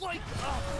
Wake up!